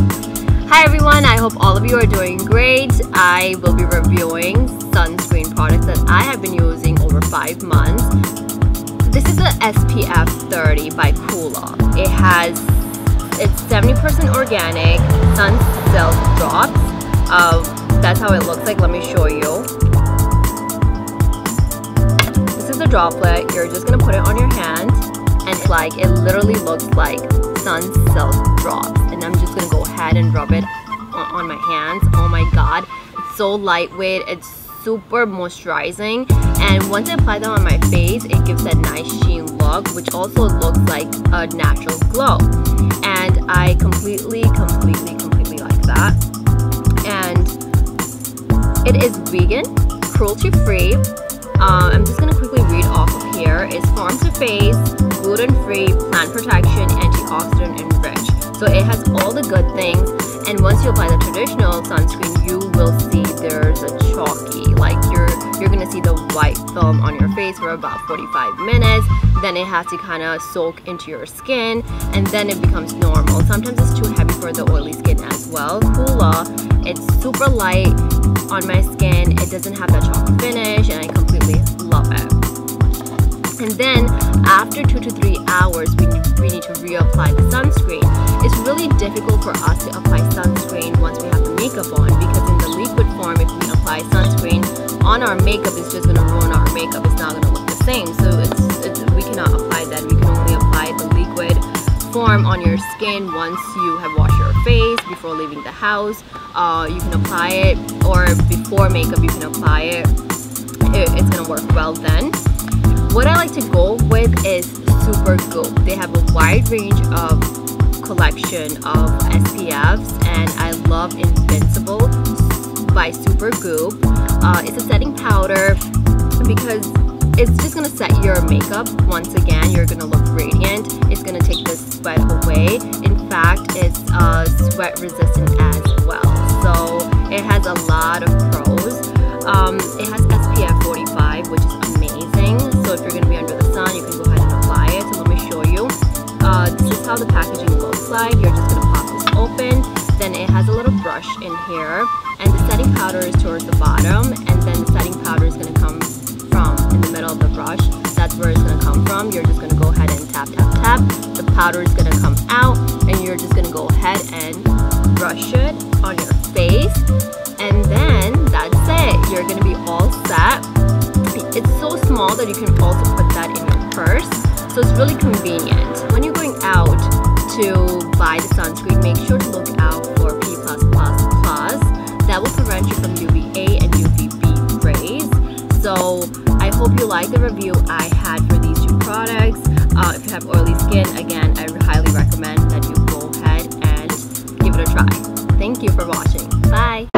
Hi everyone, I hope all of you are doing great. I will be reviewing sunscreen products that I have been using over five months. This is the SPF 30 by Coola. It has, it's 70% organic, sun silk drops. Uh, that's how it looks like, let me show you. This is a droplet, you're just gonna put it on your hand and like, it literally looks like sun silk drops and I'm just and rub it on my hands. Oh my god. It's so lightweight. It's super moisturizing. And once I apply that on my face it gives that nice sheen look which also looks like a natural glow. And I completely completely completely like that. And it is vegan cruelty free uh, I'm just gonna quickly read off of here. It's farm to face gluten free plant protection antioxidant enriched so it has all the good things and once you apply the traditional sunscreen you will see there's a chalky like you're you're gonna see the white film on your face for about 45 minutes then it has to kind of soak into your skin and then it becomes normal. Sometimes it's too heavy for the oily skin as well. Coola it's super light on my skin it doesn't have that chalky finish and I completely love it. And then after two to three hours we, we need to reapply the sunscreen it's really difficult for us to apply sunscreen once we have the makeup on because in the liquid form if we apply sunscreen on our makeup it's just going to ruin our makeup. It's not going to look the same. So it's, it's we cannot apply that. We can only apply the liquid form on your skin once you have washed your face before leaving the house. Uh, you can apply it or before makeup you can apply it, it it's gonna work well then. What I like to go with is Super Goop. They have a wide range of collection of SPFs and I love Invincible by Super Goop. Uh, it's a setting powder because it's just gonna set your makeup once again. You're gonna look radiant. It's gonna take the sweat away. In fact it's uh, sweat resistant as well. So it has a lot of pros. Um, it has SPF 45 which is brush in here. And the setting powder is towards the bottom. And then the setting powder is going to come from in the middle of the brush. That's where it's going to come from. You're just going to go ahead and tap, tap, tap. The powder is going to come out. And you're just going to go ahead and brush it on your face. And then that's it. You're going to be all set it's so small that you can also put that in your purse. So it's really convenient. When you're going out to buy the sunscreen, make I hope you like the review I had for these two products. Uh, if you have oily skin, again, I highly recommend that you go ahead and give it a try. Thank you for watching. Bye!